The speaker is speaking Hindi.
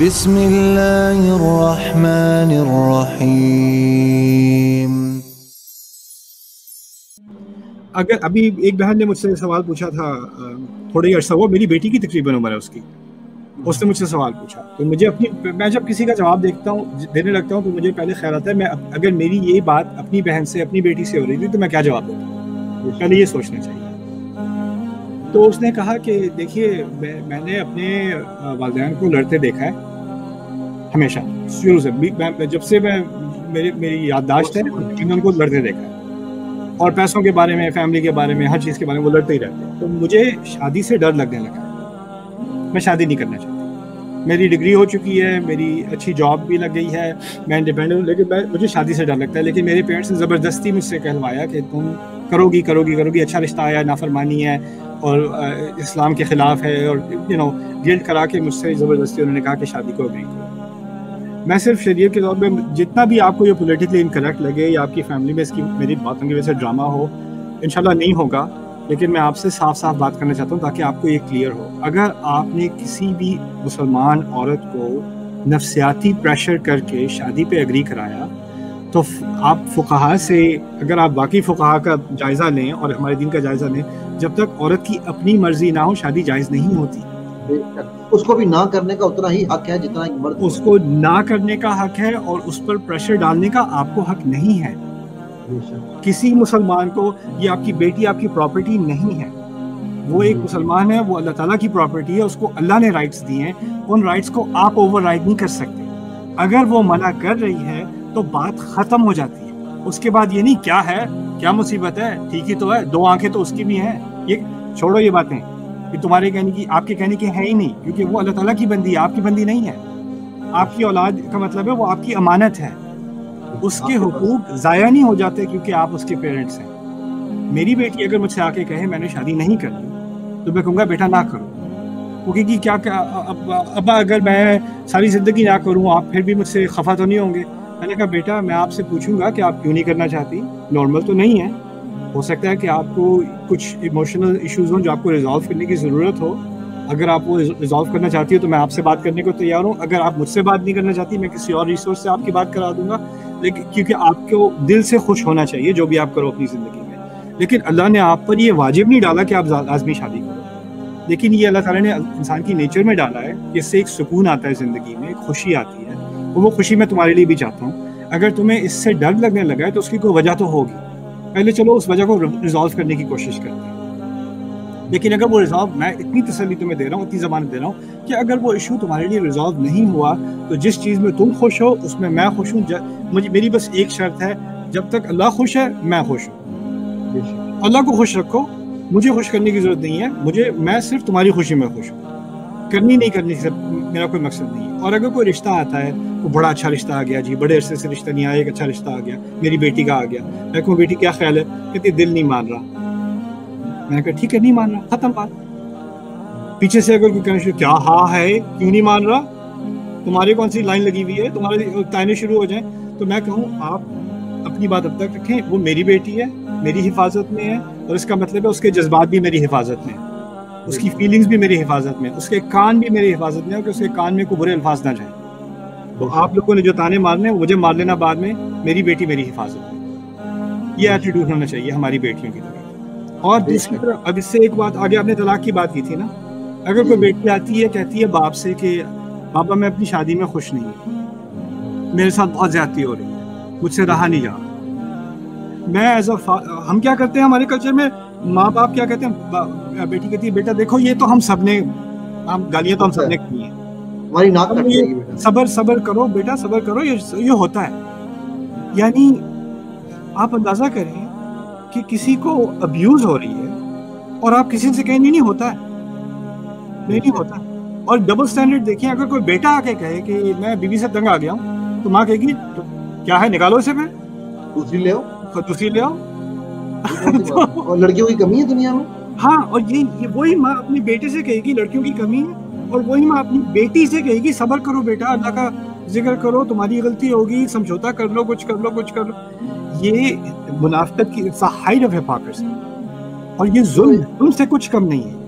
बिस्मिल्लाहिर्रहमानिर्रहीम। अगर अभी एक बहन ने मुझसे सवाल पूछा था थोड़ा अर्सा हुआ मेरी बेटी की तकरीबन उम्र है उसकी। उसने मुझसे सवाल पूछा तो मुझे अपनी मैं जब किसी का जवाब देखता हूँ देने लगता हूँ तो मुझे पहले ख्याल आता है मैं अगर मेरी ये बात अपनी बहन से अपनी बेटी से हो रही थी तो मैं क्या जवाब देता हूँ? पहले ये सोचना चाहिए। तो उसने कहा कि देखिए मैं, मैंने अपने वालदेन को लड़ते देखा है हमेशा। शुरू से। मैं जब से मैं मेरी मेरी याददाश्त है मैंने उनको लड़ते देखा है। और पैसों के बारे में, फैमिली के बारे में, हर चीज़ के बारे में वो लड़ते ही रहते हैं। तो मुझे शादी से डर लगने लगा। मैं शादी नहीं करना चाहती। मेरी डिग्री हो चुकी है, मेरी अच्छी जॉब भी लग गई है, मैं इंडिपेंडेंट हूँ, लेकिन मैं मुझे शादी से डर लगता है। लेकिन मेरे पेरेंट्स ने ज़बरदस्ती मुझसे कहलवाया कि तुम करोगी करोगी करोगी अच्छा रिश्ता आया, नाफरमानी है, और इस्लाम के ख़िलाफ़ है, और यू नो गिल्ट करा के मुझसे ज़बरदस्ती उन्होंने कहा कि शादी को अग्री करो। मैं सिर्फ़ शरीय के तौर पर जितना भी आपको ये पोलिटिकली इनकरेक्ट लगे या आपकी फैमिली में इसकी मेरी बातों की वजह से ड्रामा हो इनशाला नहीं होगा, लेकिन मैं आपसे साफ़ साफ़ बात करना चाहता हूँ ताकि आपको ये क्लियर हो। अगर आपने किसी भी मुसलमान औरत को नफसियाती प्रेशर करके शादी पे एग्री कराया तो आप फुकाहा से, अगर आप बाकी फुकाहा का जायज़ा लें और हमारे दिन का जायज़ा लें, जब तक औरत की अपनी मर्ज़ी ना हो, शादी जायज़ नहीं होती। उसको भी ना करने का उतना ही हक है जितना एक मर्द उसको ना करने का हक है और उस पर प्रेशर डालने का आपको हक नहीं है। किसी मुसलमान को ये आपकी बेटी आपकी प्रॉपर्टी नहीं है। वो एक मुसलमान है वो अल्लाह ताला की प्रॉपर्टी है उसको अल्लाह ने राइट्स दिए हैं उन राइट्स को आप ओवर राइड नहीं कर सकते। अगर वो मना कर रही है तो बात खत्म हो जाती है। उसके बाद ये नहीं क्या है? क्या मुसीबत है? ठीक ही तो है दो आँखें तो उसकी भी हैं। ये छोड़ो ये बातें। कि तुम्हारे कहने की आपके कहने की है ही नहीं क्योंकि वो अल्लाह ताला की बंदी है आपकी बंदी नहीं है। आपकी औलाद का मतलब है वो आपकी अमानत है। उसके हुकूक ज़ाया नहीं हो जाते क्योंकि आप उसके पेरेंट्स हैं। मेरी बेटी अगर मुझसे आके कहे मैंने शादी नहीं करनी तो मैं कहूँगा बेटा ना करो। वो कहेगी क्या क्या अब अब अगर मैं सारी ज़िंदगी ना करूँ आप फिर भी मुझसे खफा तो नहीं होंगे। मैंने कहा बेटा मैं आपसे पूछूँगा कि आप क्यों नहीं करना चाहती? नॉर्मल तो नहीं है। हो सकता है कि आपको कुछ इमोशनल इश्यूज़ हों जो आपको रिजॉल्व करने की ज़रूरत हो। अगर आप वो रिजॉल्व करना चाहती हो तो मैं आपसे बात करने को तैयार हूँ। अगर आप मुझसे बात नहीं करना चाहती, मैं किसी और रिसोर्स से आपकी बात करा दूँगा। लेकिन क्योंकि आपको दिल से खुश होना चाहिए जो भी आप करो अपनी ज़िंदगी में। लेकिन अल्लाह ने आप पर ये वाजिब नहीं डाला कि आप लाजमी शादी करो। लेकिन ये अल्लाह ताला ने इंसान की नेचर में डाला है इससे एक सुकून आता है ज़िंदगी में, एक खुशी आती है। और वो खुशी मैं तुम्हारे लिए भी चाहता हूँ। अगर तुम्हें इससे डर लगने लगा है तो उसकी कोई वजह तो होगी। पहले चलो उस वजह को रिजॉल्व करने की कोशिश करते हैं। लेकिन अगर वो रिजॉल्व मैं इतनी तसली तुम्हें दे रहा हूँ, इतनी जमानत दे रहा हूँ, कि अगर वो इशू तुम्हारे लिए रिजॉल्व नहीं हुआ तो जिस चीज़ में तुम खुश हो, उसमें मैं खुश हूँ। मुझे मेरी बस एक शर्त है, जब तक अल्लाह खुश है, मैं खुश हूँ। अल्लाह को खुश रखो। मुझे खुश करने की ज़रूरत नहीं है। मुझे मैं सिर्फ़ तुम्हारी खुशी में खुश हूँ। करनी नहीं करनी से मेरा कोई मकसद नहीं है। और अगर कोई रिश्ता आता है तो बड़ा अच्छा रिश्ता आ गया जी, बड़े अरसे से रिश्ता नहीं आया, एक अच्छा रिश्ता आ गया, मेरी बेटी का आ गया। मैं कहूँ, बेटी, क्या ख्याल है? कहती दिल नहीं मान रहा। मैंने कहा, ठीक है, नहीं मान रहा, खत्म बात। पीछे से अगर कोई कहना शुरू क्या हाँ है, क्यों नहीं मान रहा? तुम्हारी कौन सी लाइन लगी हुई है? तुम्हारे ताने शुरू हो जाए। तो मैं कहूँ, आप अपनी बात अब तक रखें, वो मेरी बेटी है, मेरी हिफाजत में है, और इसका मतलब है, उसके जज्बात भी मेरी हिफाजत में उसकी फीलिंग्स भी मेरी हिफाजत में उसके कान भी मेरी हिफाजत में है कि उसके कान में कोई बुरे अल्फाज ना जाए। तो आप लोगों ने जो ताने मारने मुझे मार लेना बाद में मेरी बेटी मेरी हिफाजत में ये एटीट्यूड होना चाहिए हमारी बेटियों की तरफ़। और दूसरी तरफ़ अब इससे एक बात आगे आपने तलाक की बात की थी ना? अगर कोई बेटी आती है कहती है बाप से कि पापा मैं अपनी शादी में खुश नहीं मेरे साथ बहुत ज्यादती हो रही है। मुझसे रहा नहीं जा रहा। मैं एज अ हम क्या करते हैं हमारे कल्चर में? माँ बाप क्या कहते हैं? बेटी कहती है बेटा देखो ये तो हम सबने हम गालियाँ तो हम सबने की हैं। हमारी नाक सबर सबर करो बेटा सबर करो ये ये होता है। यानी आप अंदाज़ा करें कि किसी को अब्यूज हो रही है और आप किसी से कहें नहीं नहीं होता है। नहीं नहीं होता और डबल स्टैंडर्ड देखिए अगर कोई बेटा आके कहे कि मैं बीवी से तंग आ गया हूँ तो माँ कहेगी तो क्या है निकालो इसे मैं दूसरी ले आओ। दूसरी ले आओ। तो, और लड़कियों की कमी है दुनिया में? हाँ और ये, ये वही माँ अपनी बेटे से कहेगी लड़कियों की कमी है और वही माँ अपनी बेटी से कहेगी सबर करो बेटा अल्लाह का ज़िक्र करो तुम्हारी गलती होगी समझौता कर लो कुछ कर लो कुछ कर लो। ये मुनाफ्त की हाइड ऑफ़ हिपोक्रेसी और ये जुल्म जुल्म से कुछ कम नहीं है।